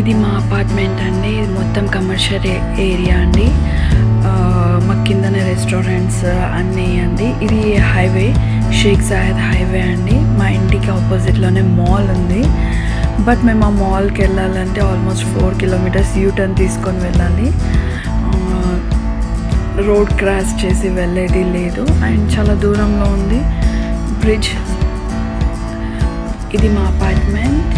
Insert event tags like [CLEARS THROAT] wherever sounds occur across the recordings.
ఇది మా అపార్ట్మెంట్ అండి. ఇది మొత్తం కమర్షియల్ ఏరియా అండి. మా కిందన రెస్టారెంట్స్ అన్నీ అండి. ఇది హైవే షేక్ జాయద్ హైవే అండి. మా ఇంటికి ఆపోజిట్లోనే మాల్ ఉంది. బట్ మేము ఆ మాల్కి వెళ్ళాలంటే almost four kilometers U turn తీసుకొని వెళ్ళాలి. రోడ్ క్రాస్ చేసి వెళ్ళేది లేదు. అండ్ చాలా దూరంలో ఉంది. బ్రిడ్జ్ ఇది మా అపార్ట్మెంట్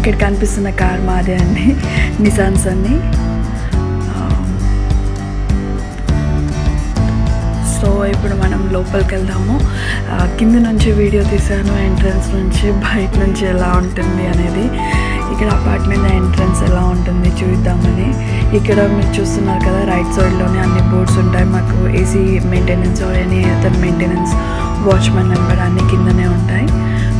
ఇక్కడ కనిపిస్తున్న కార్ మాదే అండి. నిసాన్స్ అన్ని సో ఇప్పుడు మనం లోపలికి వెళ్దాము. కింద నుంచి వీడియో తీసాను ఎంట్రన్స్ నుంచి బయట నుంచి ఎలా ఉంటుంది అనేది. ఇక్కడ అపార్ట్మెంట్ ఎంట్రన్స్ ఎలా ఉంటుంది చూద్దామని. ఇక్కడ మీరు చూస్తున్నారు కదా రైట్ సైడ్లోనే అన్ని బోర్డ్స్ ఉంటాయి. మాకు AC maintenance any other maintenance watchman number అన్నీ కిందనే ఉంటాయి.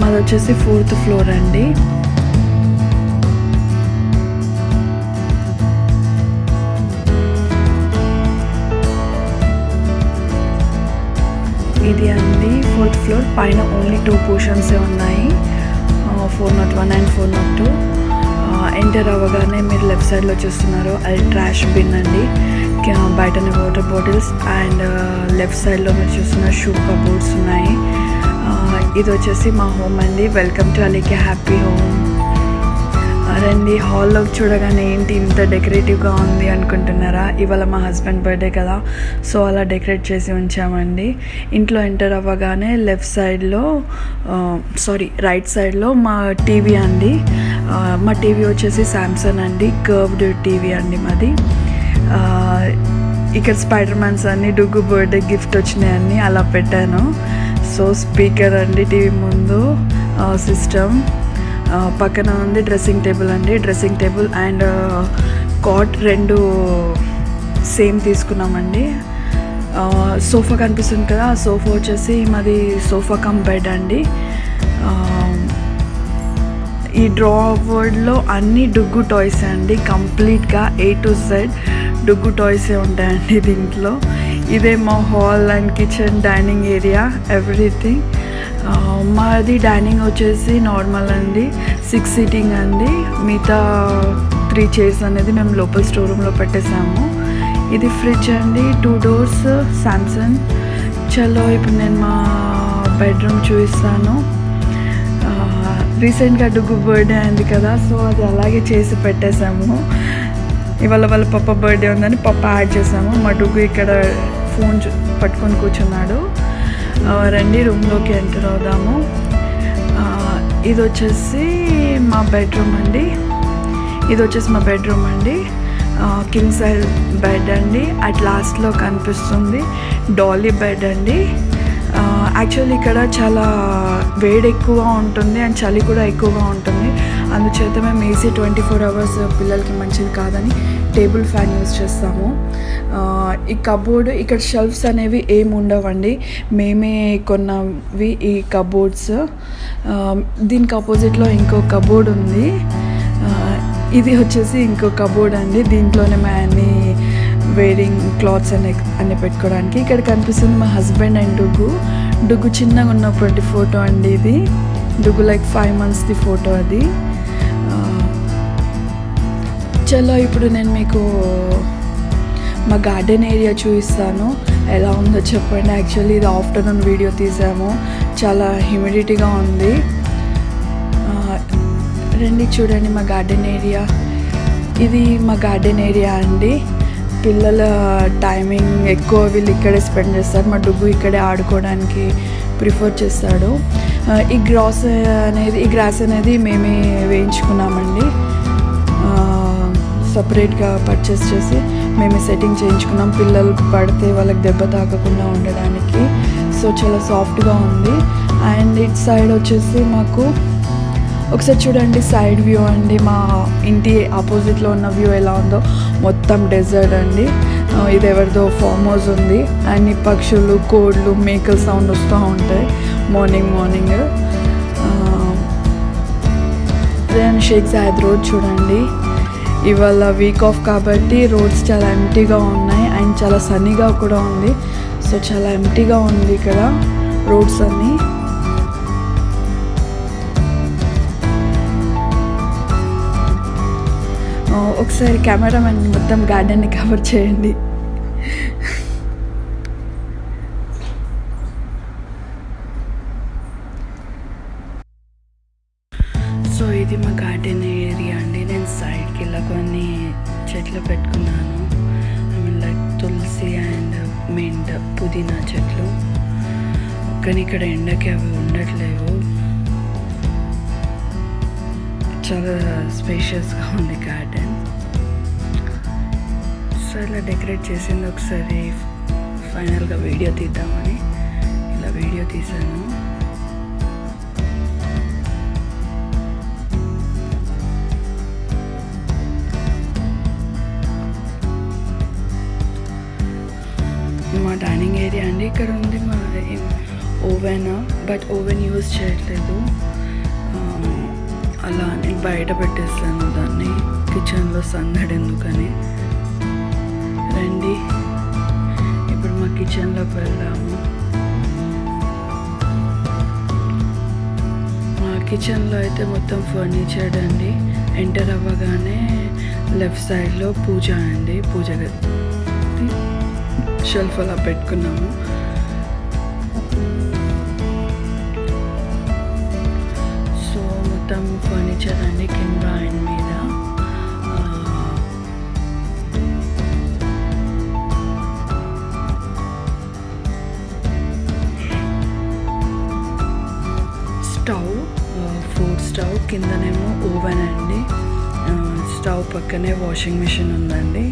మాది వచ్చేసి ఫోర్త్ ఫ్లోర్ అండి. ఇది అండి. ఫోర్త్ ఫ్లోర్ పైన ఓన్లీ టూ పోర్షన్సే ఉన్నాయి. Four nought one and four nought two enter అవ్వగానే మీరు లెఫ్ట్ సైడ్లో చూస్తున్నారు. అది ట్రాష్ బిన్ అండి. బయటనే వాటర్ బాటిల్స్ అండ్ లెఫ్ట్ సైడ్లో మీరు చూస్తున్న షూ కబోర్డ్స్ ఉన్నాయి. ఆ, ఇది వచ్చేసి మా హోమ్ అండి. వెల్కమ్ టు అలీకే హ్యాపీ హోమ్ రండి హాల్లోకి చూడగానే ఏంటి ఇంత డెకరేటివ్గా ఉంది అనుకుంటున్నారా? ఇవాళ మా హస్బెండ్ బర్త్డే కదా సో అలా డెకరేట్ చేసి ఉంచామండి. ఇంట్లో ఎంటర్ అవ్వగానే లెఫ్ట్ సైడ్లో సారీ రైట్ సైడ్లో మా టీవీ అండి. మా టీవీ వచ్చేసి శాంసంగ్ అండి కర్వ్డ్ టీవీ అండి మాది. ఇక్కడ స్పైడర్ మ్యాన్స్ అన్ని డుగ్గు బర్త్డే గిఫ్ట్ వచ్చినాయని అలా పెట్టాను. సో స్పీకర్ అండి టీవీ ముందు సిస్టమ్ పక్కన ఉంది డ్రెస్సింగ్ టేబుల్ అండి. డ్రెస్సింగ్ టేబుల్ అండ్ కాట్ రెండు సేమ్ తీసుకున్నామండి. సోఫా కనిపిస్తుంది కదా ఆ సోఫా వచ్చేసి మాది సోఫా కమ్ బెడ్ అండి. ఈ డ్రా వర్డ్లో అన్ని డుగ్గు టాయ్స్ అండి. కంప్లీట్గా ఏ టు జెడ్ డుగ్గు టాయ్సే ఉంటాయండి దీంట్లో. ఇదే మా hall and kitchen dining area everything మాది డైనింగ్ వచ్చేసి నార్మల్ అండి సిక్స్ సీటింగ్ అండి. మిగతా త్రీ చైర్స్ అనేది మేము లోపల స్టోర్ రూమ్లో పెట్టేసాము. ఇది ఫ్రిడ్జ్ అండి టూ డోర్స్ శాంసంగ్ చలో ఇప్పుడు నేను మా బెడ్రూమ్ చూపిస్తాను. రీసెంట్గా డుగ్గు బర్త్డే అయింది కదా సో అది అలాగే చేసి పెట్టేశాము ఇవాళ వాళ్ళ పప్ప బర్త్డే ఉందని పప్ప యాడ్ చేసాము మా డుగ్గు ఇక్కడ ఫోన్ పట్టుకొని కూర్చున్నాడు. రండి రూమ్లోకి ఎంటర్ అవుదాము. ఇది వచ్చేసి మా బెడ్రూమ్ అండి. ఇది వచ్చేసి మా బెడ్రూమ్ అండి. కింగ్ సైడ్ బెడ్ అండి. అట్ లాస్ట్లో కనిపిస్తుంది. డాలీ బెడ్ అండి. యాక్చువల్లీ ఇక్కడ చాలా వేడి ఎక్కువ ఉంటుంది. అండ్ చలి కూడా ఎక్కువగా ఉంటుంది. అందుచేత మేము ఏసీ ట్వంటీ ఫోర్ అవర్స్ పిల్లలకి మంచిది కాదని టేబుల్ ఫ్యాన్ యూజ్ చేస్తాము. ఈ కబోర్డ్ ఇక్కడ షెల్ఫ్స్ అనేవి ఏమి ఉండవండి. మేమే కొన్నవి ఈ కబోర్డ్స్. దీనికి ఆపోజిట్లో ఇంకో కబోర్డ్ ఉంది. ఇది వచ్చేసి ఇంకో కబోర్డ్ అండి. దీంట్లోనే మా అన్ని వేరింగ్ క్లాత్స్ అనే అన్ని పెట్టుకోవడానికి ఇక్కడ కనిపిస్తుంది మా హస్బెండ్ అండ్ డుగ్గు. డుగ్గు చిన్నగా ఉన్నప్పటి ఫోటో అండి ఇది. డుగ్గు లైక్ ఫైవ్ మంత్స్ది ఫోటో అది. చలో ఇప్పుడు నేను మీకు మా గార్డెన్ ఏరియా చూపిస్తాను. ఎలా ఉందో చెప్పండి. యాక్చువల్లీ ఇది ఆఫ్టర్నూన్ వీడియో తీసాము. చాలా హ్యూమిడిటీగా ఉంది. రండి చూడండి మా గార్డెన్ ఏరియా. ఇది మా గార్డెన్ ఏరియా అండి. పిల్లల టైమింగ్ ఎక్కువ వీళ్ళు ఇక్కడే స్పెండ్ చేస్తారు. మా డబ్బు ఇక్కడే ఆడుకోవడానికి ప్రిఫర్ చేస్తాడు. ఈ గ్రాస్ అనేది ఈ గ్రాస్ అనేది మేమే వేయించుకున్నామండి. సపరేట్గా పర్చేస్ చేసి మేము సెట్టింగ్ చేయించుకున్నాం. పిల్లలు పడితే వాళ్ళకి దెబ్బ తాకకుండా ఉండడానికి. సో చాలా సాఫ్ట్గా ఉంది. అండ్ ఇట్ సైడ్ వచ్చేసి మాకు ఒకసారి చూడండి సైడ్ వ్యూ అండి. మా ఇంటి ఆపోజిట్లో ఉన్న వ్యూ ఎలా ఉందో. మొత్తం డెజర్ట్ అండి. ఇది ఎవరిదో ఫామ్ హౌస్ ఉంది. అన్ని పక్షులు కోళ్ళు మేకల సౌండ్ వస్తూ ఉంటాయి. Morning morning then Sheikh Zayed road చూడండి. ఇవాళ వీక్ ఆఫ్ కాబట్టి రోడ్స్ చాలా ఎంటీగా ఉన్నాయి. అండ్ చాలా సన్నీగా కూడా ఉంది. సో చాలా ఎంటీగా ఉంది ఇక్కడ రోడ్స్ అన్నీ. Uh, ఒకసారి కెమెరామెన్ మొత్తం గార్డెన్ని కవర్ చేయండి. చాలా స్పేషియస్గా ఉంది గార్డెన్ సో ఇలా డెకరేట్ చేసింది ఒకసారి ఫైనల్గా వీడియో తీద్దామని. ఇలా వీడియో తీసాను. మా డైనింగ్ ఏరియా అండి. ఇక్కడ ఉంది మా ఓవెన్ బట్ ఓవెన్ యూజ్ చేయట్లేదు. అలా బయట పెట్టేస్తాను దాన్ని. కిచెన్లో సందడి ఎందుకని? రండి. ఇప్పుడు మా కిచెన్లోకి వెళ్దాము. మా కిచెన్లో అయితే మొత్తం ఫర్నిచర్ అండి. ఎంటర్ అవ్వగానే లెఫ్ట్ సైడ్లో పూజ అండి. పూజ షెల్ఫ్ అలా పెట్టుకున్నాము. మొత్తం ఫర్నిచర్ అండి కింద అండ్ మీద. స్టవ్ ఫుడ్ స్టవ్ కిందనేమో ఓవెన్ అండి. స్టవ్ పక్కనే వాషింగ్ మిషన్ ఉందండి.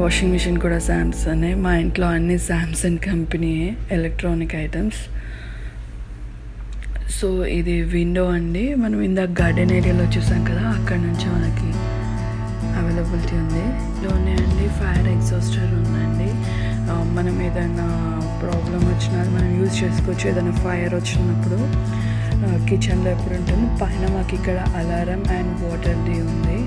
వాషింగ్ మిషన్ కూడా శాంసంగ్ మా ఇంట్లో అన్ని శాంసంగ్ కంపెనీయే ఎలక్ట్రానిక్ ఐటమ్స్ సో ఇది విండో అండి. మనం ఇందాక గార్డెన్ ఏరియాలో చూసాం కదా అక్కడ నుంచి మనకి అవైలబిలిటీ ఉంది. లోనే అండి ఫైర్ ఎగ్జాస్టర్ ఉందండి. మనం ఏదైనా ప్రాబ్లం వచ్చినా మనం యూజ్ చేసుకోవచ్చు. ఏదైనా ఫైర్ వచ్చినప్పుడు కిచెన్లో ఎప్పుడు ఉంటుంది? పైన మాకు ఇక్కడ అలారం అండ్ వాటర్ది ఉంది.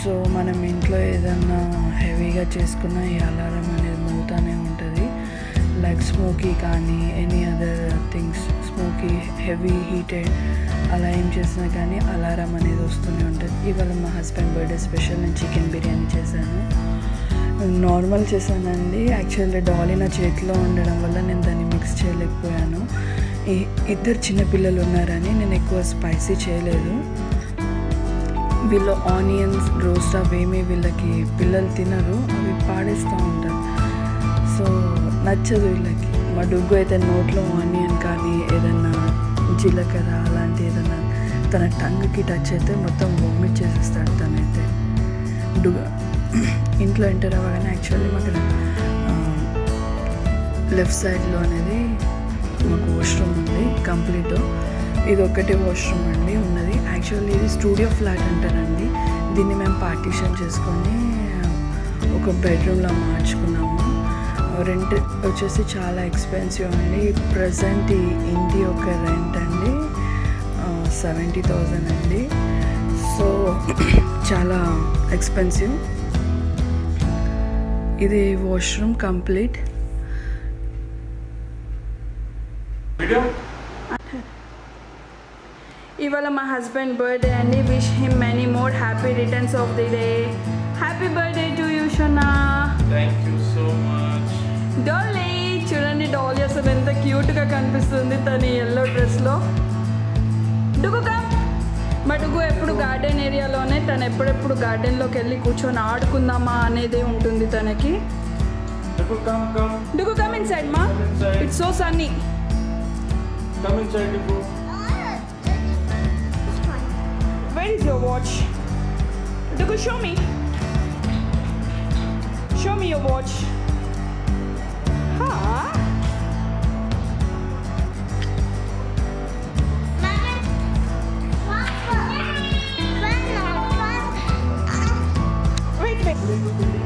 సో మనం ఇంట్లో ఏదన్నా హెవీగా చేసుకున్న ఈ అలారం అనేది మోగుతానే ఉంటుంది. లైక్ స్మోకీ కానీ any other things smoky heavy heated అలా ఏం చేసినా కానీ అలారం అనేది వస్తూనే ఉంటుంది. ఇవాళ మా హస్బెండ్ బర్త్డే స్పెషల్ నేను చికెన్ బిర్యానీ చేశాను. నార్మల్ చేశానండి. యాక్చువల్లీ డాలీ నా చేతిలో ఉండడం వల్ల నేను దాన్ని మిక్స్ చేయలేకపోయాను. ఇద్దరు చిన్నపిల్లలు ఉన్నారని నేను ఎక్కువ స్పైసీ చేయలేదు. వీళ్ళు ఆనియన్స్ రోస్ట్ అవేమి వీళ్ళకి పిల్లలు తినరు అవి పాడేస్తూ ఉంటారు. సో నచ్చదు వీళ్ళకి. మా డుగ్గు అయితే నోట్లో ఆనియన్ ఏదన్నా జీలకర్ర అలాంటి ఏదన్నా తన టంగ్కి టచ్ అయితే మొత్తం వామిట్ చేసేస్తాడు తనైతే. డుగ [CLEARS THROAT] ఇంట్లో ఎంటర్ అవ్వగానే యాక్చువల్లీ మాకు లెఫ్ట్ సైడ్లో అనేది మాకు వాష్రూమ్ ఉంది కంప్లీట్ ఇది ఒక్కటే వాష్రూమ్ అండి ఉన్నది. యాక్చువల్లీ ఇది స్టూడియో ఫ్లాట్ అంటారండి. దీన్ని మేము పార్టీషన్ చేసుకొని ఒక బెడ్రూమ్లో మార్చుకున్నాం. రెంట్ వచ్చేసి చాలా ఎక్స్పెన్సివ్ అండి. ప్రజెంట్ ఈ ఇంటి యొక్క రెంట్ అండి సెవెంటీ థౌజండ్ అండి. సో చాలా ఎక్స్పెన్సివ్. ఇది వాష్రూమ్ కంప్లీట్. ఇవాళ మా హస్బెండ్ బర్త్డే అండి. Wish him many more happy returns of the day. Happy birthday to you Shona. so much. Dolly చూడండి డాలీ అసలు ఎంత క్యూట్గా కనిపిస్తుంది తన ఎల్లో డ్రెస్లో డుగుగా మా డుగు ఎప్పుడు గార్డెన్ ఏరియాలోనే తను ఎప్పుడెప్పుడు గార్డెన్లోకి వెళ్ళి కూర్చొని ఆడుకుందామా అనేదే ఉంటుంది తనకి డుగు కమ్ ఇన్ సైడ్ మా it's so sunny come inside, Dugu. Where is your watch? Dugu, show me. Show me your watch. Thank you.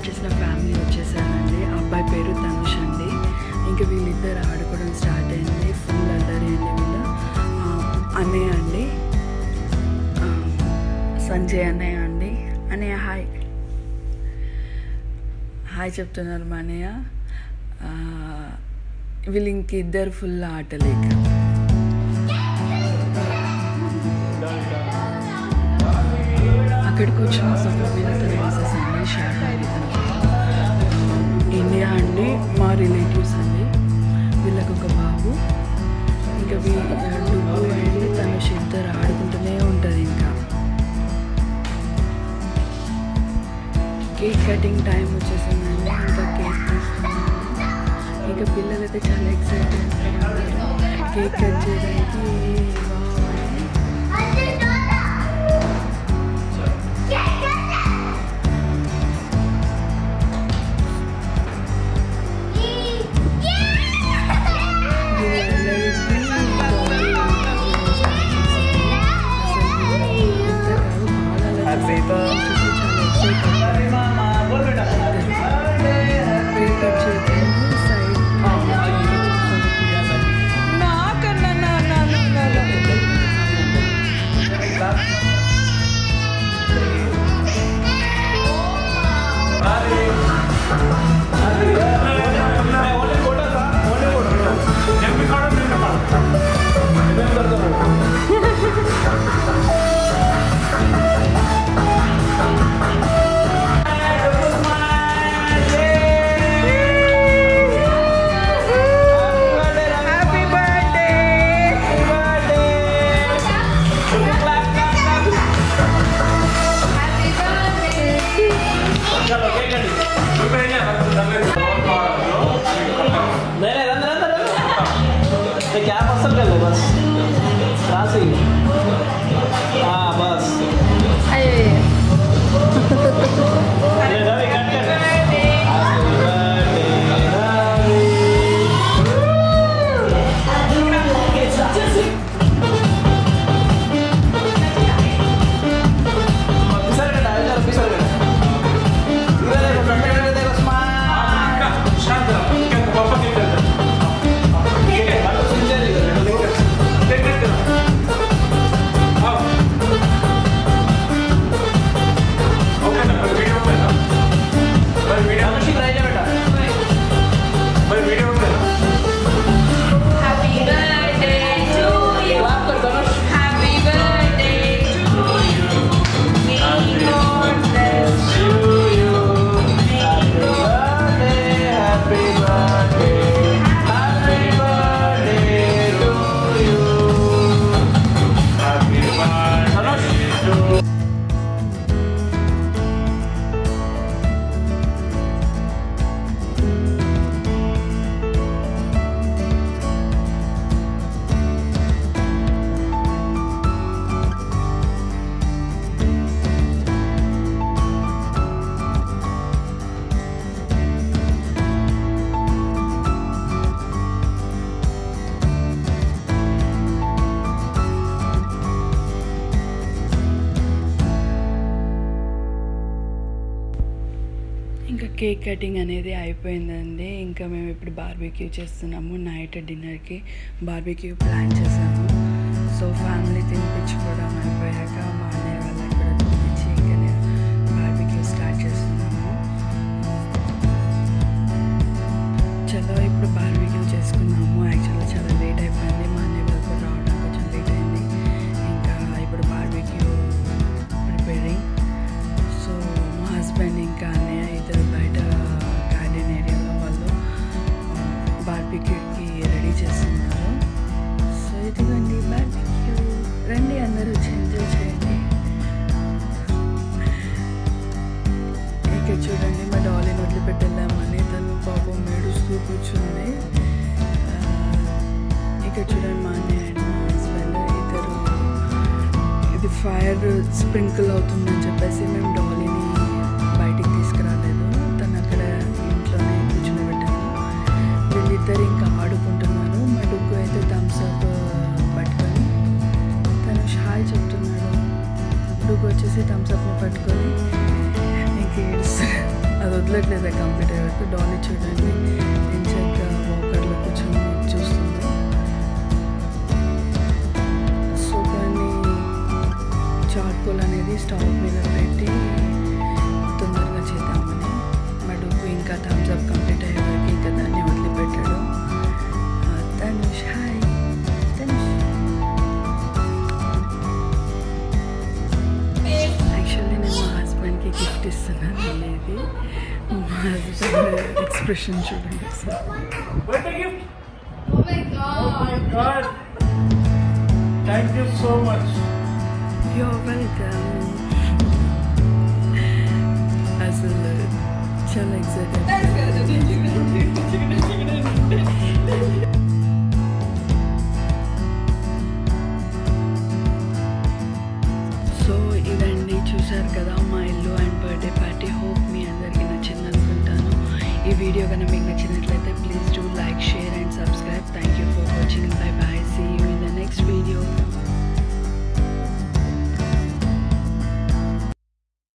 సంబంధించిన ఫ్యామిలీ వచ్చేసారండి. అబ్బాయి పేరు ధనుష్ అండి. ఇంకా వీళ్ళిద్దరు ఆడుకోవడం స్టార్ట్ అయింది. ఫుల్ అల్లరి అండి వీళ్ళు. అన్నయ్య అండి. సంజయ్ అన్నయ్య అండి. అన్నయ్య హాయ్. హాయ్ చెప్తున్నారు మా అన్నయ్య. వీళ్ళు ఇంక ఇద్దరు ఫుల్ ఆటలు ఇక. అక్కడ కూర్చున్న సోఫా మీద తను వేసేసండి అవి వీ డుబ్బు అండి తను ఇద్దరు ఆడుకుంటూనే ఉంటుంది ఇంకా. కేక్ కటింగ్ టైం వచ్చేసిందండి ఇంకా కేక్ తీస్తున్నాను ఇంకా పిల్లలైతే చాలా ఎక్సైటెడ్ కేక్ కట్ చేయడానికి assim. కేక్ కటింగ్ అనేది అయిపోయిందండి. ఇంకా మేము ఇప్పుడు బార్బీక్యూ చేస్తున్నాము. నైట్ డిన్నర్కి బార్బీక్యూ ప్లాన్ చేసాము. సో ఫ్యామిలీ తినిపించుకోవడం అయిపోయాక ఫైర్ స్ప్రింకిల్ అవుతుందని చెప్పేసి మేము డాలీని బయటికి తీసుకురాలేదు. తను అక్కడ ఇంట్లోనే కూర్చుని వీళ్ళిద్దరు ఇంకా ఆడుకుంటున్నారు. మా డుక్కు అయితే థమ్స్ అప్ పట్టుకొని తను షాయ్ చెప్తున్నాడు. డుక్కు వచ్చేసి థమ్స్ అప్ని పట్టుకొని ఇంకేడ్స్ అది వదలట్లేదు కంప్యూటర్ కంప్లీట్ వరకు. డాలీ చూడండి. చార్కోల్ అనేది స్టవ్ మీద పెట్టి తొందరగా చేద్దామని మడుకు ఇంకా థమ్స్ అప్ కంప్లీట్ అయ్యే వరకు ఇంకా దాన్ని వదిలిపెట్టాడు ఆ, ధనుష్ హాయ్ ధనుష్ యాక్చువల్లీ నేను మా హస్బెండ్కి గిఫ్ట్ ఇస్తున్నాను అనేది మా హస్బెండ్ ఎక్స్ప్రెషన్ చూడండి sir What a gift! Oh my Oh my god. god! Thank you so much. You're welcome.